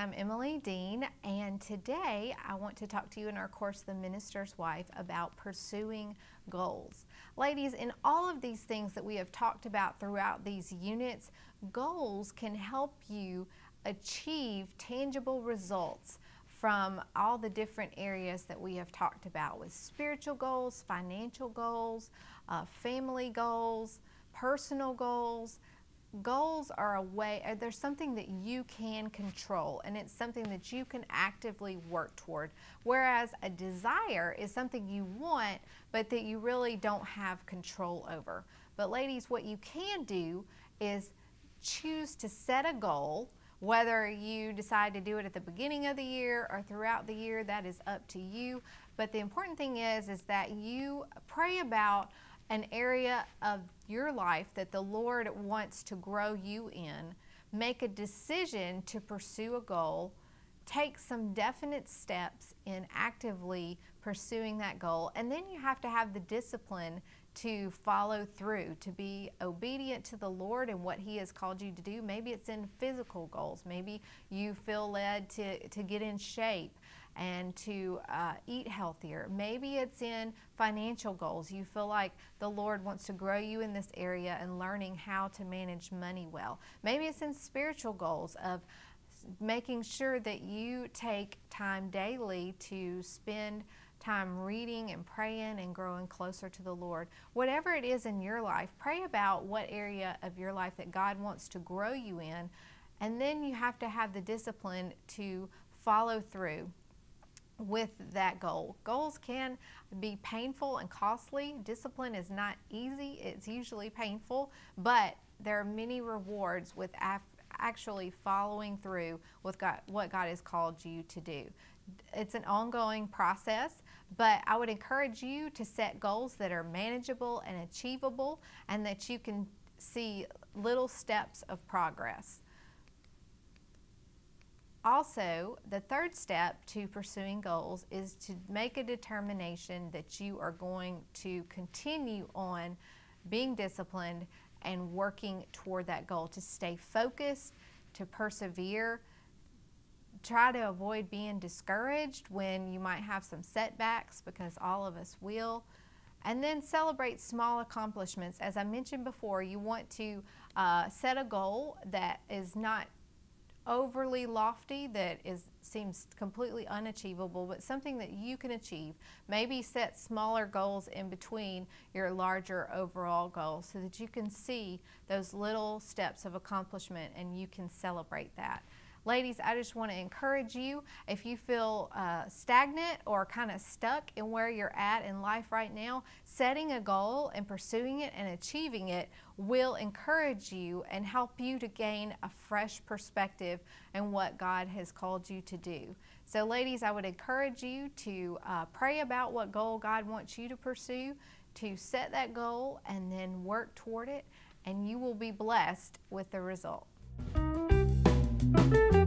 I'm Emily Dean, and today I want to talk to you in our course, The Minister's Wife, about pursuing goals. Ladies, in all of these things that we have talked about throughout these units, goals can help you achieve tangible results from all the different areas that we have talked about with spiritual goals, financial goals, uh, family goals, personal goals goals are a way, uh, there's something that you can control and it's something that you can actively work toward. Whereas a desire is something you want but that you really don't have control over. But ladies, what you can do is choose to set a goal. Whether you decide to do it at the beginning of the year or throughout the year, that is up to you. But the important thing is, is that you pray about an area of your life that the Lord wants to grow you in, make a decision to pursue a goal, take some definite steps in actively pursuing that goal, and then you have to have the discipline to follow through, to be obedient to the Lord and what He has called you to do. Maybe it's in physical goals. Maybe you feel led to, to get in shape and to uh, eat healthier. Maybe it's in financial goals. You feel like the Lord wants to grow you in this area and learning how to manage money well. Maybe it's in spiritual goals of making sure that you take time daily to spend time reading and praying and growing closer to the Lord. Whatever it is in your life, pray about what area of your life that God wants to grow you in. And then you have to have the discipline to follow through with that goal. Goals can be painful and costly. Discipline is not easy, it's usually painful, but there are many rewards with actually following through with God, what God has called you to do. It's an ongoing process, but I would encourage you to set goals that are manageable and achievable and that you can see little steps of progress. Also, the third step to pursuing goals is to make a determination that you are going to continue on being disciplined and working toward that goal, to stay focused, to persevere. Try to avoid being discouraged when you might have some setbacks because all of us will. And then celebrate small accomplishments. As I mentioned before, you want to uh, set a goal that is not overly lofty that is seems completely unachievable, but something that you can achieve. Maybe set smaller goals in between your larger overall goals so that you can see those little steps of accomplishment and you can celebrate that. Ladies, I just want to encourage you if you feel uh, stagnant or kind of stuck in where you're at in life right now, setting a goal and pursuing it and achieving it will encourage you and help you to gain a fresh perspective in what God has called you to do. So, ladies, I would encourage you to uh, pray about what goal God wants you to pursue, to set that goal, and then work toward it, and you will be blessed with the result. You.